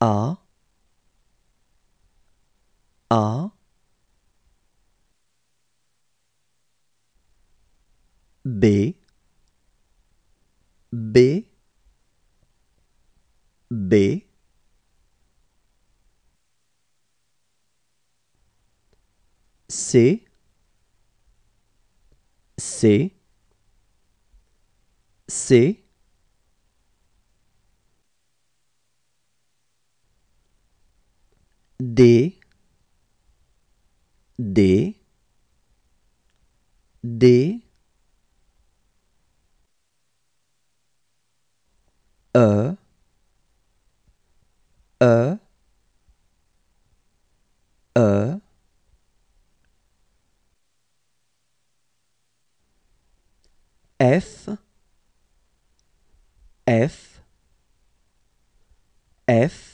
A. A. B. B. B. C. C. C D D D. E E E. F F F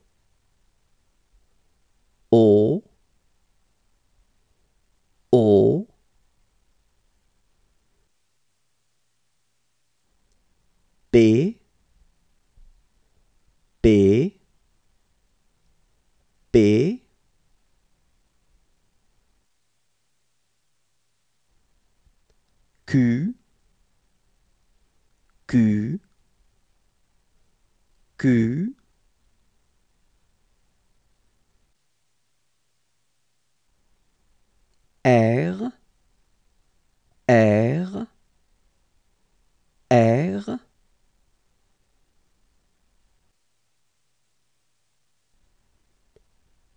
B B B Q Q Q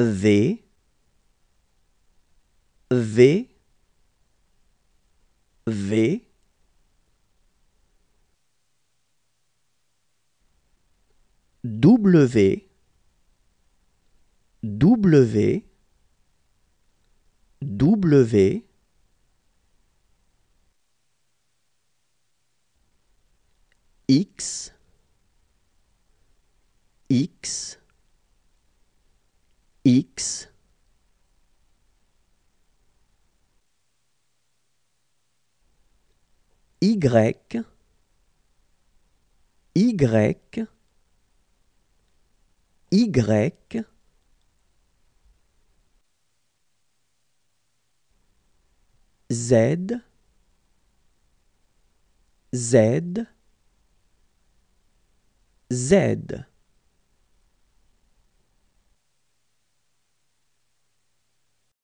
V V V. W W W. X X X. Y. Y. Y Z. Z. Z